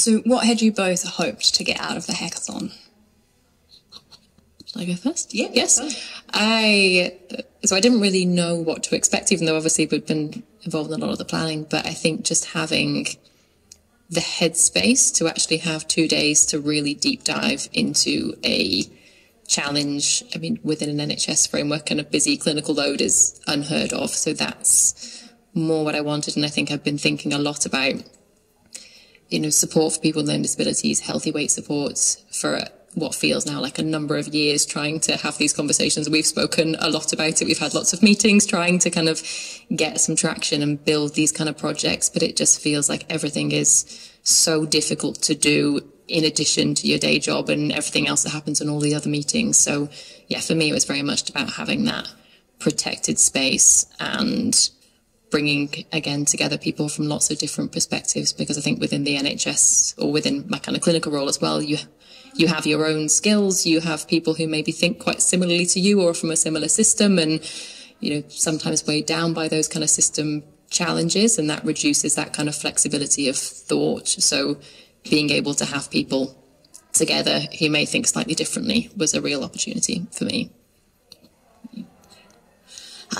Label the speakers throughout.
Speaker 1: so, what had you both hoped to get out of the hackathon?
Speaker 2: Should I go first?
Speaker 1: Yeah.
Speaker 2: Yes. I so I didn't really know what to expect, even though obviously we'd been involved in a lot of the planning. But I think just having the headspace to actually have two days to really deep dive into a challenge. I mean, within an NHS framework and a busy clinical load is unheard of. So that's more what I wanted. And I think I've been thinking a lot about, you know, support for people with learning disabilities, healthy weight supports for what feels now like a number of years trying to have these conversations. We've spoken a lot about it. We've had lots of meetings trying to kind of get some traction and build these kind of projects, but it just feels like everything is so difficult to do in addition to your day job and everything else that happens in all the other meetings. So yeah, for me, it was very much about having that protected space and bringing again together people from lots of different perspectives because I think within the NHS or within my kind of clinical role as well, you you have your own skills, you have people who maybe think quite similarly to you or from a similar system and you know sometimes weighed down by those kind of system challenges and that reduces that kind of flexibility of thought. So being able to have people together who may think slightly differently was a real opportunity for me.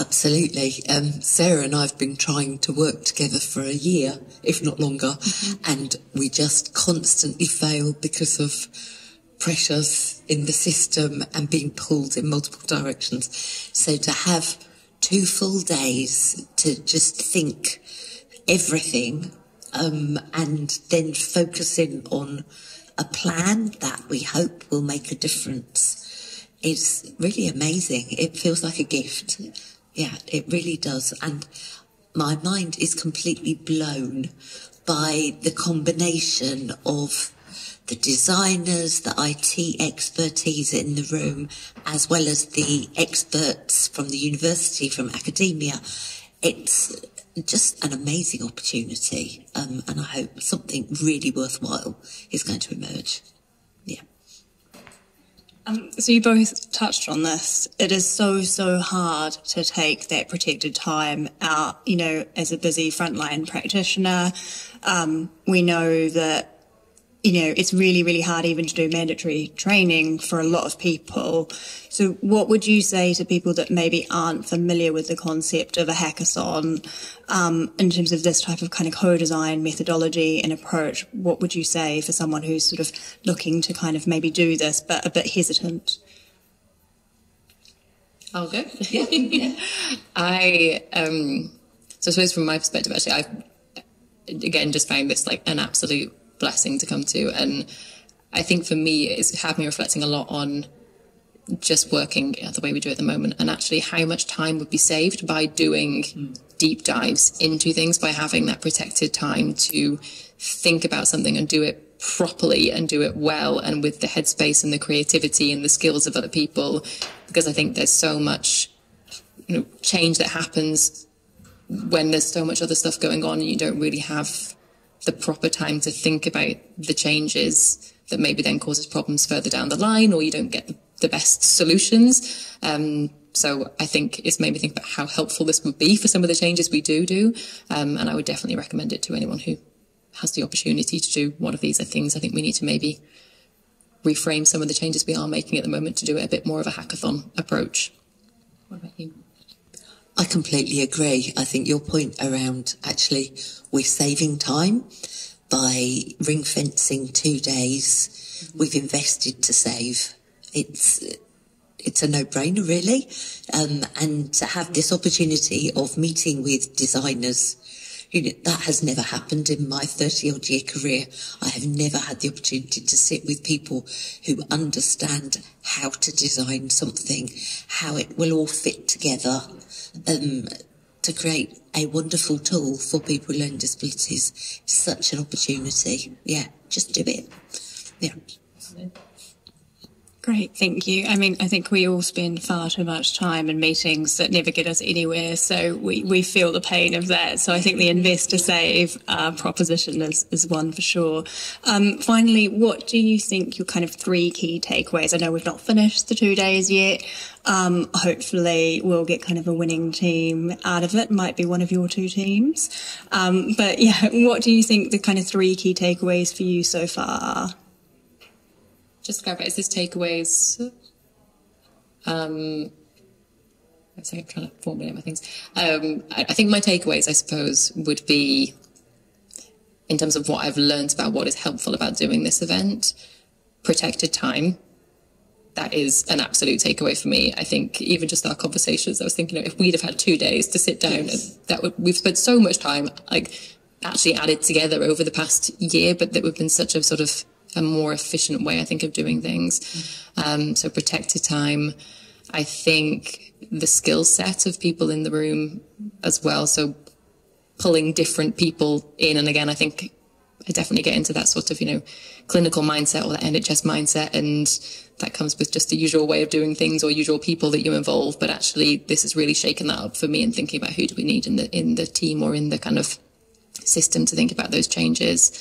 Speaker 3: Absolutely. Um, Sarah and I have been trying to work together for a year, if not longer, mm-hmm. and we just constantly fail because of pressures in the system and being pulled in multiple directions. So to have two full days to just think everything um, and then focusing on a plan that we hope will make a difference is really amazing. It feels like a gift. Yeah, it really does. And my mind is completely blown by the combination of the designers, the IT expertise in the room, as well as the experts from the university, from academia. It's just an amazing opportunity, um, and I hope something really worthwhile is going to emerge. Yeah.
Speaker 1: Um, so you both touched on this. It is so so hard to take that protected time out. You know, as a busy frontline practitioner, um, we know that you know, it's really, really hard even to do mandatory training for a lot of people. So what would you say to people that maybe aren't familiar with the concept of a hackathon, um, in terms of this type of kind of co-design methodology and approach? What would you say for someone who's sort of looking to kind of maybe do this, but a bit hesitant?
Speaker 2: I'll go. I, um, so I suppose from my perspective, actually, I've, again, just found this like an absolute blessing to come to. And I think for me, it's had me reflecting a lot on just working the way we do at the moment and actually how much time would be saved by doing mm. deep dives into things by having that protected time to think about something and do it properly and do it well and with the headspace and the creativity and the skills of other people because I think there's so much you know change that happens when there's so much other stuff going on and you don't really have the proper time to think about the changes that maybe then causes problems further down the line or you don't get the, the best solutions. Um, so I think it's made me think about how helpful this would be for some of the changes we do do. Um, and I would definitely recommend it to anyone who has the opportunity to do one of these are things. I think we need to maybe reframe some of the changes we are making at the moment to do it a bit more of a hackathon approach. What about you?
Speaker 3: I completely agree. I think your point around actually we're saving time by ring fencing two days. We've invested to save. It's it's a no-brainer, really. Um, and to have this opportunity of meeting with designers, you know, that has never happened in my 30 odd year career. I have never had the opportunity to sit with people who understand how to design something, how it will all fit together, um, to create a wonderful tool for people with learning disabilities. Such an opportunity. Yeah, just do it. Yeah.
Speaker 1: Great, thank you. I mean, I think we all spend far too much time in meetings that never get us anywhere, so we, we feel the pain of that. So I think the investor save uh, proposition is, is one for sure. Um, finally, what do you think your kind of three key takeaways? I know we've not finished the two days yet. Um, hopefully, we'll get kind of a winning team out of it. Might be one of your two teams. Um, but yeah, what do you think the kind of three key takeaways for you so far?
Speaker 2: Just to clarify, is this takeaways? Um, I'm sorry, I'm trying to formulate my things. Um, I, I, think my takeaways, I suppose, would be in terms of what I've learned about what is helpful about doing this event, protected time. That is an absolute takeaway for me. I think even just our conversations, I was thinking if we'd have had two days to sit down, yes. that would, we've spent so much time, like actually added together over the past year, but that we've been such a sort of a more efficient way, I think, of doing things. Um, so protected time. I think the skill set of people in the room as well. So pulling different people in. And again, I think I definitely get into that sort of, you know, clinical mindset or that NHS mindset. And that comes with just the usual way of doing things or usual people that you involve. But actually, this has really shaken that up for me and thinking about who do we need in the, in the team or in the kind of system to think about those changes.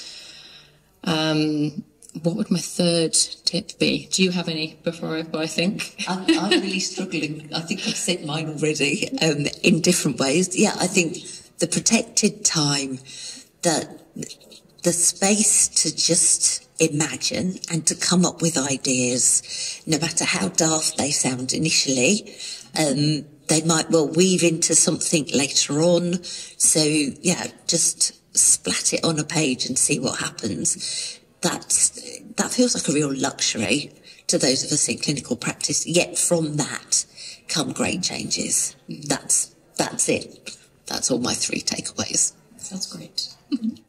Speaker 2: Um, what would my third tip be? Do you have any before I, I think?
Speaker 3: I'm, I'm, really struggling. I think I've said mine already um, in different ways. Yeah, I think the protected time, that the space to just imagine and to come up with ideas, no matter how daft they sound initially. Um, they might well weave into something later on. So yeah, just splat it on a page and see what happens that's, that feels like a real luxury to those of us in clinical practice. Yet from that come great changes. That's, that's it. That's all my three takeaways.
Speaker 2: That's great.